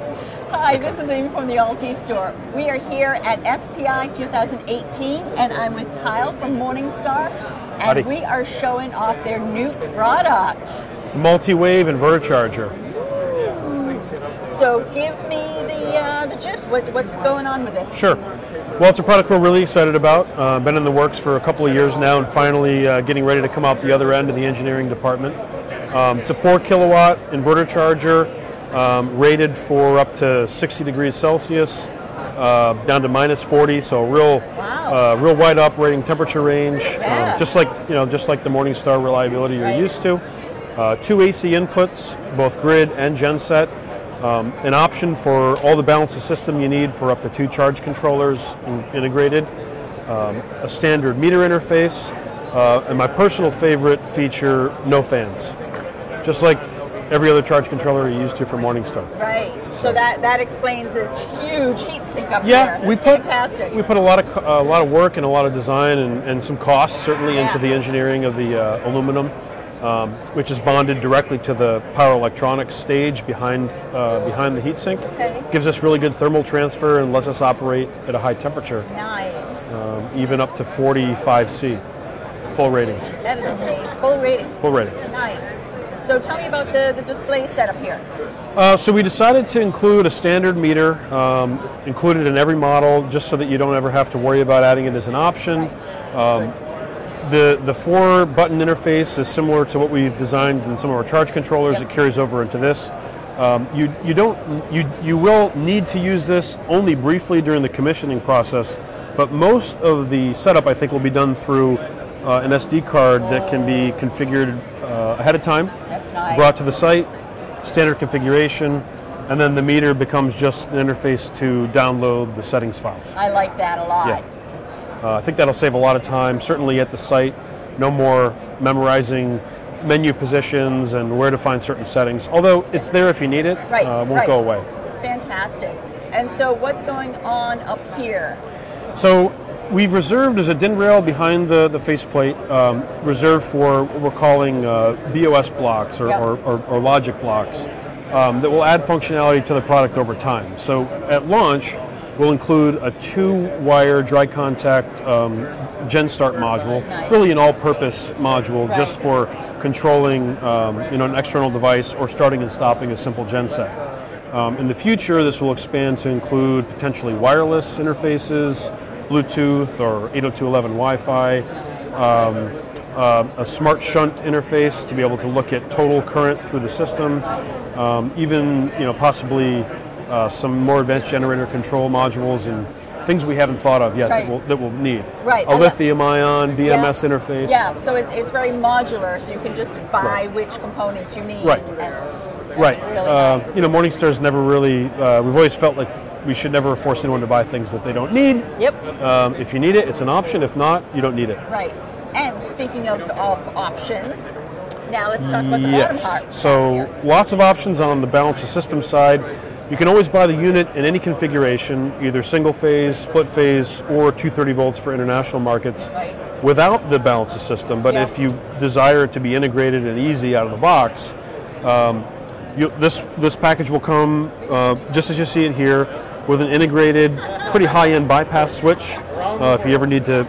Hi, this is Amy from the altE store. We are here at SPI 2018, and I'm with Kyle from Morningstar, and Howdy. we are showing off their new product. MultiWave inverter charger. So give me the uh, the gist. What, what's going on with this? Sure. Well, it's a product we're really excited about. Uh, been in the works for a couple of years now, and finally uh, getting ready to come out the other end of the engineering department. Um, it's a four kilowatt inverter charger, um, rated for up to 60 degrees Celsius, uh, down to minus 40. So real, Wow. uh, real wide operating temperature range, Yeah. um, just like you know, just like the Morningstar reliability you're Right. used to. Uh, two AC inputs, both grid and genset. Um, an option for all the balance of system you need for up to two charge controllers in- integrated. Um, a standard meter interface, uh, and my personal favorite feature, no fans. Just like every other charge controller you're used to from Morningstar. Right. So that that explains this huge heat sink up Yeah, there. we put fantastic. we put a lot of a lot of work and a lot of design and, and some cost certainly into the engineering of the uh, aluminum, um, which is bonded directly to the power electronics stage behind uh, behind the heatsink. Okay. Gives us really good thermal transfer and lets us operate at a high temperature, nice. um, even up to 45 C, full rating. that is amazing. Full rating. Full rating. Nice. So tell me about the, the display setup here. Uh, so we decided to include a standard meter, um, included in every model, just so that you don't ever have to worry about adding it as an option. Um, the the four button interface is similar to what we've designed in some of our charge controllers. Yep. It carries over into this. Um, you you don't you you will need to use this only briefly during the commissioning process, but most of the setup I think will be done through uh, an SD card that can be configured uh, ahead of time That's nice. brought to the site, standard configuration, and then the meter becomes just an interface to download the settings files. I like that a lot. Yeah. Uh, I think that'll save a lot of time, certainly at the site. No more memorizing menu positions and where to find certain settings, although it's there if you need it, Right, uh, won't right. go away. Fantastic. And so what's going on up here? So we've reserved, there's a DIN rail behind the, the faceplate, um, reserved for what we're calling uh, BOS blocks or, Yep. or, or, or logic blocks um, that will add functionality to the product over time. So at launch, we'll include a two-wire dry contact um, GenStart module, Nice. really an all-purpose module Right. just for controlling um, you know, an external device or starting and stopping a simple genset. Um, in the future, this will expand to include potentially wireless interfaces, Bluetooth or 802.11 Wi-Fi, um, uh, a smart shunt interface to be able to look at total current through the system, um, even you know possibly uh, some more advanced generator control modules and things we haven't thought of yet Right. that, we'll, that we'll need. Right, A lithium-ion BMS Yeah. interface. Yeah, so it's, it's very modular, so you can just buy Right. which components you need. Right. Right. Really uh, nice. You know, Morningstar's never really. Uh, we've always felt like we should never force anyone to buy things that they don't need. Yep. Um, if you need it, it's an option. If not, you don't need it. Right. And speaking of, of options, now let's talk about the bottom Yes. part. So here. lots of options on the balance of system side. You can always buy the unit in any configuration, either single phase, split phase, or 230 volts for international markets, Right. without the balance of system. But Yeah. if you desire it to be integrated and easy out of the box, um, you, this this package will come uh, just as you see it here, with an integrated, pretty high-end bypass switch. Uh, if you ever need to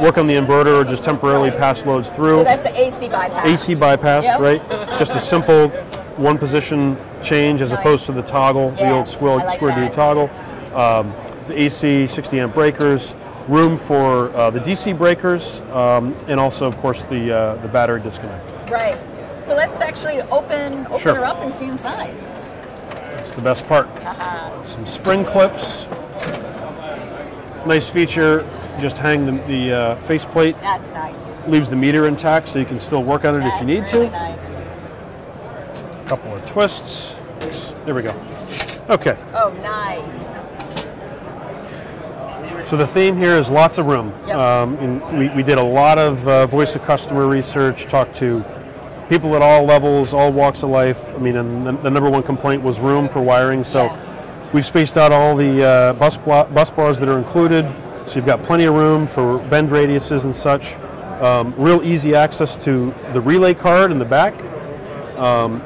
work on the inverter or just temporarily pass loads through. So that's an AC bypass. AC bypass, Yep. right? Just a simple one position change as Nice. opposed to the toggle, the old Yes, square, like square D toggle. Um, the AC 60 amp breakers, room for uh, the DC breakers, um, and also, of course, the uh, the battery disconnect. Right. So let's actually open open Sure. her up and see inside. That's the best part. Some spring clips. Nice feature. Just hang the, the uh, faceplate. That's nice. Leaves the meter intact, so you can still work on it if you need really to. Nice. couple of twists. There we go. Okay. Oh, nice. So the theme here is lots of room. Yep. Um, and we, we did a lot of uh, voice of customer research, talked to people at all levels, all walks of life. I mean, and the, the number one complaint was room for wiring. So Yeah. we've spaced out all the uh, bus, blo- bus bars that are included. So you've got plenty of room for bend radiuses and such. Um, real easy access to the relay card in the back. Um,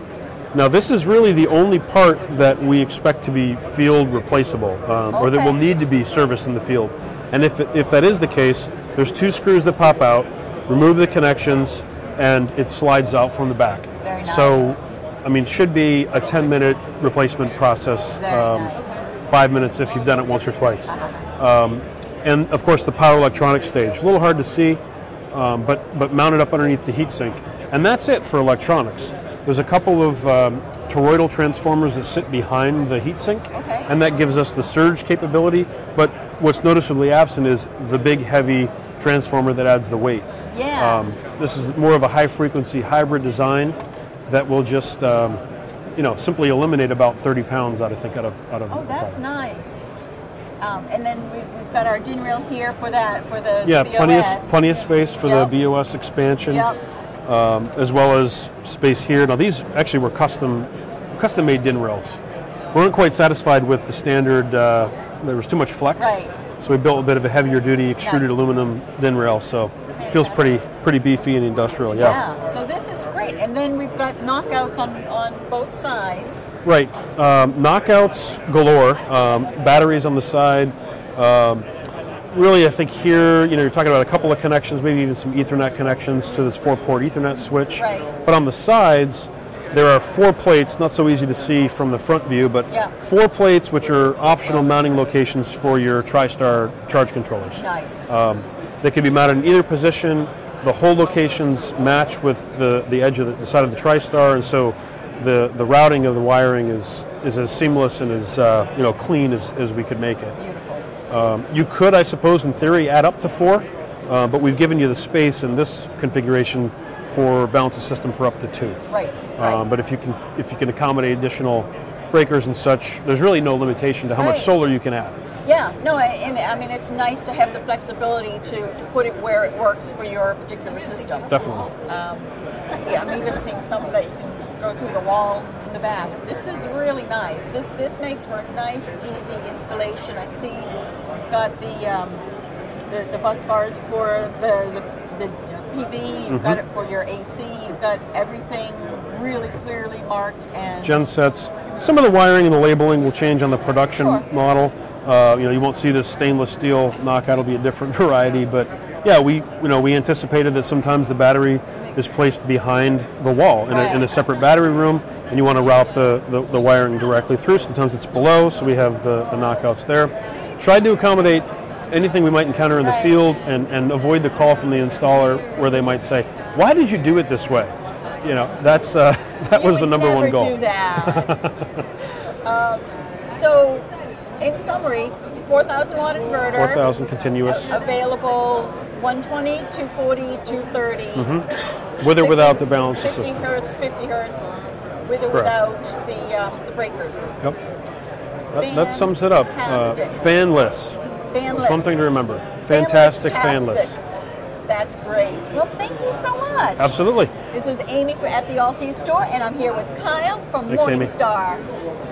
Now, this is really the only part that we expect to be field replaceable, um, or that will need to be serviced in the field. And if, if that is the case, there's two screws that pop out, remove the connections, and it slides out from the back. Very So. I mean, should be a 10 minute replacement process. Um, nice. Five minutes if you've done it once or twice. Um, and of course, the power electronics stage. A little hard to see, um, but, but mounted up underneath the heatsink. And that's it for electronics. There's a couple of um, toroidal transformers that sit behind the heatsink, Okay. and that gives us the surge capability. But what's noticeably absent is the big, heavy transformer that adds the weight. Yeah. Um, this is more of a high frequency hybrid design that will just, um, you know, simply eliminate about 30 pounds, I think, out of out of. oh, that's nice. Um, and then we've, we've got our DIN rail here for that for the Yeah, BOS. plenty of plenty of space for Yep. the BOS expansion, Yep. um, as well as space here. Now these actually were custom custom made DIN rails. We weren't quite satisfied with the standard. Uh, there was too much flex, Right. so we built a bit of a heavier duty extruded Nice. aluminum DIN rail. So feels pretty pretty beefy and industrial. Yeah. Yeah. So this is great. And then we've got knockouts on on both sides. Right. Um, knockouts galore. Um, batteries on the side. Um, really, I think here, you know, you're talking about a couple of connections, maybe even some Ethernet connections to this four-port Ethernet switch. Right. But on the sides, there are four plates. Not so easy to see from the front view, but Yeah. four plates which are optional mounting locations for your TriStar charge controllers. Nice. Um, they can be mounted in either position. The hole locations match with the, the edge of the, the side of the TriStar, and so the, the routing of the wiring is, is as seamless and as uh, you know clean as, as we could make it. Um, you could, I suppose, in theory, add up to four, uh, but we've given you the space in this configuration for balance the system for up to two. Right. Right. Um, but if you can if you can accommodate additional breakers and such, there's really no limitation to how much solar you can add. Yeah, no, and I mean it's nice to have the flexibility to, to put it where it works for your particular system. Definitely. Um, yeah, I'm even seeing some that you can go through the wall in the back. This is really nice. This this makes for a nice, easy installation. I see you've got the um, the, the bus bars for the the, the PV. You've got it for your AC. You've got everything really clearly marked and gen sets. Some of the wiring and the labeling will change on the production Sure. model. Uh, you know, you won't see this stainless steel knockout. It'll be a different variety, but yeah, we you know we anticipated that sometimes the battery is placed behind the wall in, a, in a separate battery room, and you want to route the, the, the wiring directly through. Sometimes it's below, so we have the, the knockouts there. Tried to accommodate anything we might encounter in the field and, and avoid the call from the installer where they might say, "Why did you do it this way?" You know, that's uh, that You was the number one goal. Do that. um, so, in summary, 4,000 watt inverter. 4,000 continuous, available 120, 240, 230. Mm-hmm. with or without the balance 60 system. hertz, 50 hertz, with or Correct. without the um, the breakers. Yep. That, that sums it up. Uh, fanless. Fanless. That's one thing to remember. Fantastic fanless. That's great. Well, thank you so much. Absolutely. This is Amy for at the Altis store, and I'm here with Kyle from Thanks, Amy. Morningstar.